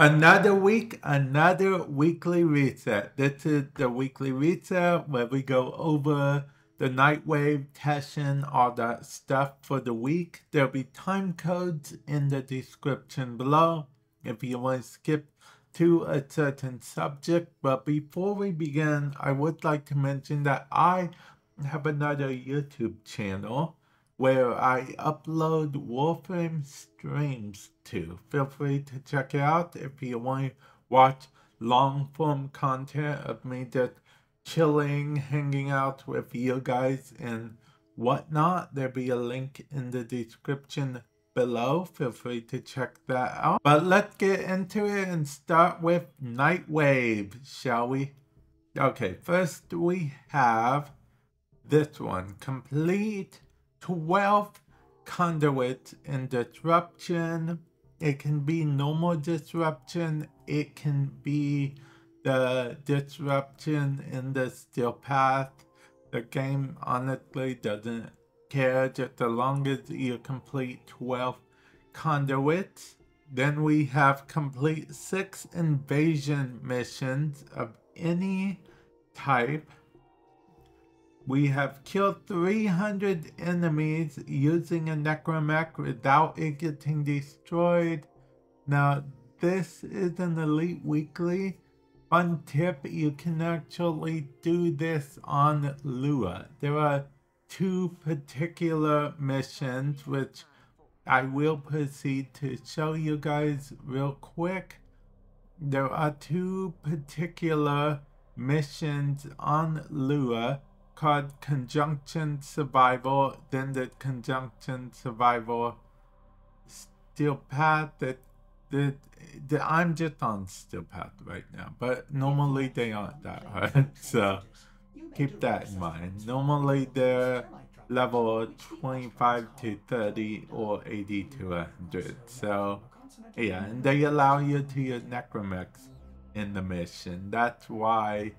Another week, another weekly reset. This is the weekly reset where we go over the Nightwave, Teshin, all that stuff for the week. There'll be time codes in the description below if you want to skip to a certain subject. But before we begin, I would like to mention that I have another YouTube channel where I upload Warframe streams to. Feel free to check it out if you want to watch long form content of me just chilling, hanging out with you guys and whatnot. There'll be a link in the description below. Feel free to check that out. But let's get into it and start with Nightwave, shall we? Okay, first we have this one. Complete 12 conduit and disruption. It can be normal disruption. It can be the disruption in the steel path. The game honestly doesn't care just as long as you complete 12 conduits. Then we have complete six invasion missions of any type. We have killed 300 enemies using a necromech without it getting destroyed. Now, this is an Elite Weekly. Fun tip, you can actually do this on Lua. There are two particular missions which I will proceed to show you guys real quick. There are two particular missions on Lua called Conjunction Survival, then the Conjunction Survival Steel Path that I'm just on Steel Path right now, but normally they aren't that hard, so keep that in mind. Normally they're level 25 to 30 or 80 to 100, so yeah, and they allow you to use necromechs in the mission. That's why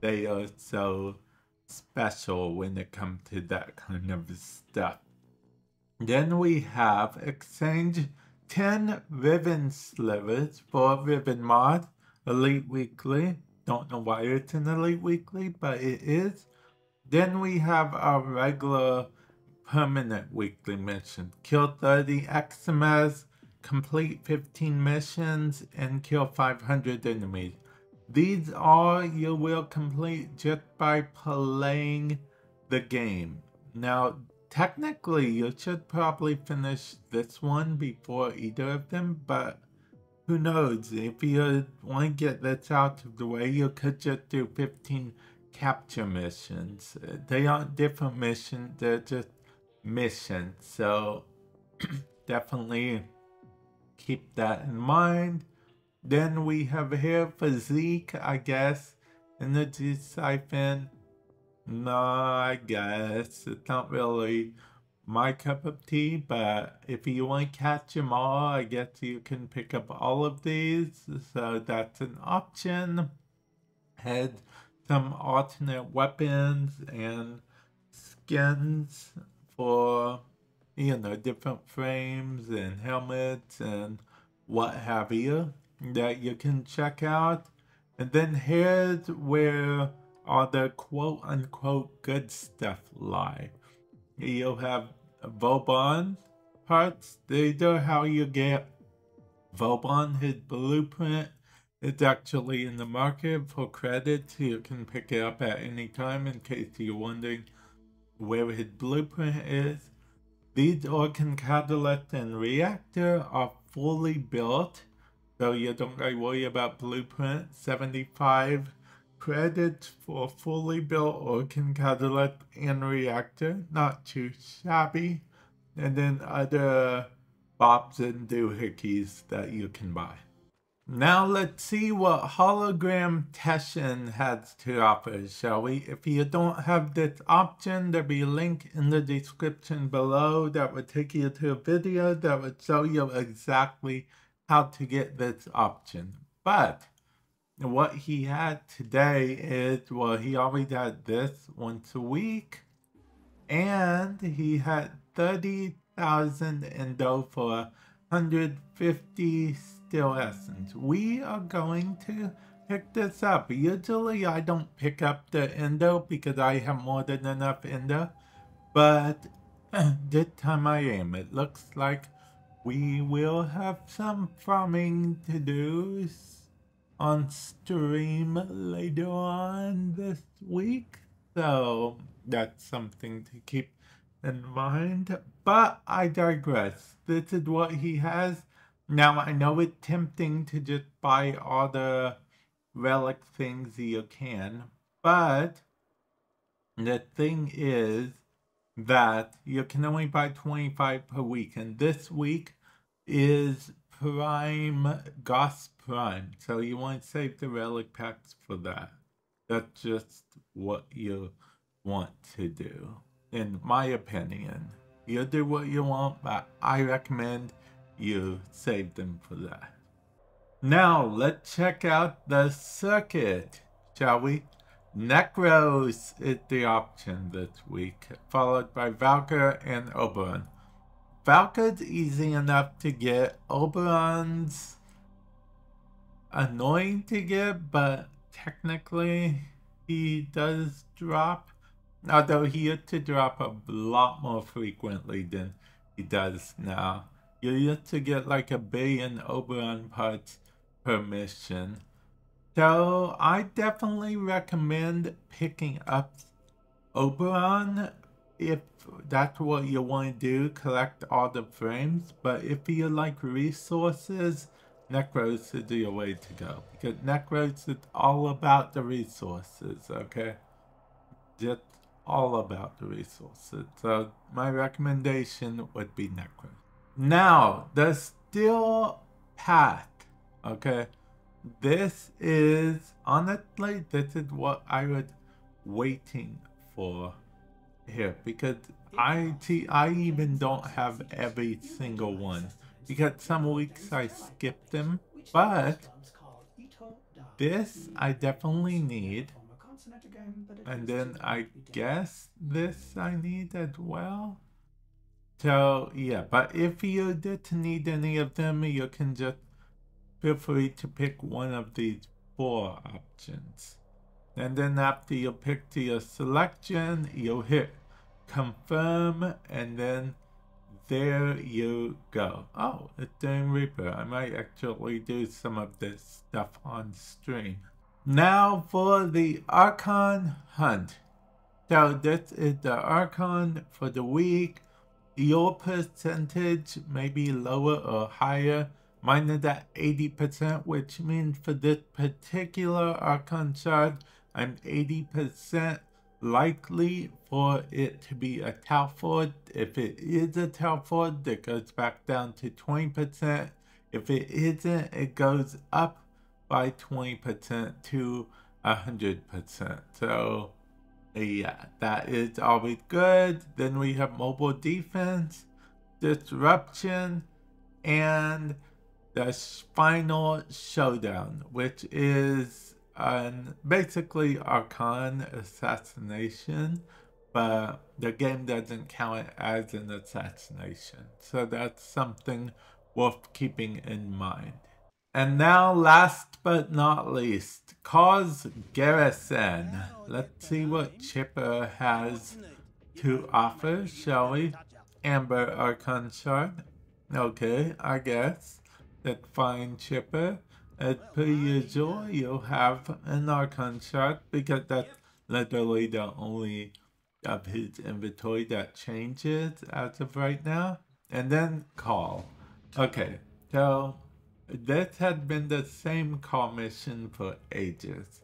they are so special when it comes to that kind of stuff. Then we have exchange 10 Riven slivers for Riven mod, Elite Weekly. Don't know why it's an Elite Weekly, but it is. Then we have our regular permanent weekly mission. Kill 30 Eximus, complete 15 missions, and kill 500 enemies. These all you will complete just by playing the game. Now, technically, you should probably finish this one before either of them, but who knows? If you want to get this out of the way, you could just do 15 capture missions. They aren't different missions, they're just missions. So, definitely keep that in mind. Then we have here physique, I guess. Energy siphon. No, I guess. It's not really my cup of tea, but if you want to catch them all, I guess you can pick up all of these. So that's an option. Had some alternate weapons and skins for, you know, different frames and helmets and what have you that you can check out. And then here's where all the quote unquote good stuff lie. You'll have Vauban parts. These are how you get Vauban. His blueprint It's actually in the market for credits. You can pick it up at any time in case you're wondering where his blueprint is. These Orokin Catalyst and Reactor are fully built so you don't gotta worry about blueprint. 75 credits for fully built Orokin Catalyst and reactor. Not too shabby. And then other bobs and doohickeys that you can buy. Now let's see what hologram Teshin has to offer, shall we? If you don't have this option, there'll be a link in the description below that will take you to a video that will show you exactly how to get this option. But what he had today is, well, he always had this once a week. And he had 30,000 endo for 150 Steel Essence. We are going to pick this up. Usually I don't pick up the Endo because I have more than enough Endo. But this time I am. It looks like we will have some farming to do on stream later on this week. So that's something to keep in mind. But I digress. This is what he has. Now I know it's tempting to just buy all the relic things you can, but the thing is that you can only buy 25 per week, and this week is Prime Gauss Prime, so you want to save the relic packs for that. That's just what you want to do, in my opinion. You do what you want, but I recommend you save them for that. Now, let's check out the circuit, shall we? Nekros is the option this week, followed by Valkyr and Oberon. Valkyr's easy enough to get. Oberon's annoying to get, but technically he does drop. Although he used to drop a lot more frequently than he does now. You used to get like a billion Oberon parts per mission. So I definitely recommend picking up Oberon if that's what you want to do, collect all the frames. But if you like resources, Nekros is your way to go. Because Nekros is all about the resources, okay? Just all about the resources. So my recommendation would be Nekros. Now, the Steel Path, okay? This is, honestly, this is what I was waiting for here because I see I even don't have every single one because some weeks I skip them, but this I definitely need. And then I guess this I need as well. So yeah, but if you did need any of them, you can just feel free to pick one of these four options. And then after you pick to your selection, you'll hit confirm and then there you go. Oh, it's doing Reaper. I might actually do some of this stuff on stream. Now for the Archon Hunt. So this is the Archon for the week. Your percentage may be lower or higher. Mine is at 80%, which means for this particular Archon shard, I'm 80% likely for it to be a Tauforged. If it is a Tauforged, it goes back down to 20%. If it isn't, it goes up by 20% to 100%. So, yeah, that is always good. Then we have mobile defense, disruption, and the final showdown, which is and basically Archon assassination, but the game doesn't count as an assassination. So that's something worth keeping in mind. And now, last but not least, Kahl's Garrison. Let's see what Chipper has to offer, shall we? Amber Archon Shard. Okay, I guess. That fine Chipper. As per usual, you'll have an Archon shard because that's literally the only of his inventory that changes as of right now. And then Kahl. Okay, so this had been the same Kahl mission for ages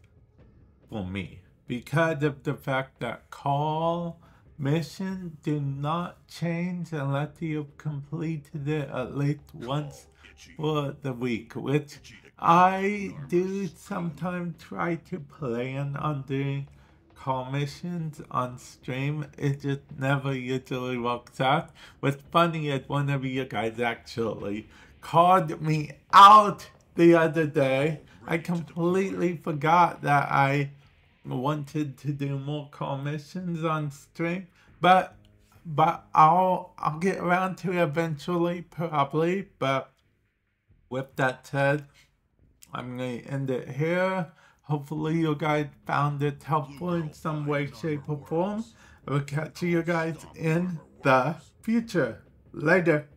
for me because of the fact that Kahl mission do not change unless you've completed it at least once for the week, which I do sometimes try to plan on doing Kahl missions on stream. It just never usually works out. What's funny is one of you guys actually called me out the other day. I completely forgot that I wanted to do more Kahl missions on stream, but but I'll I'll get around to it eventually, probably. But with that said, I'm going to end it here. Hopefully you guys found it helpful in some way, shape, or form. I will catch you guys in the future. Later.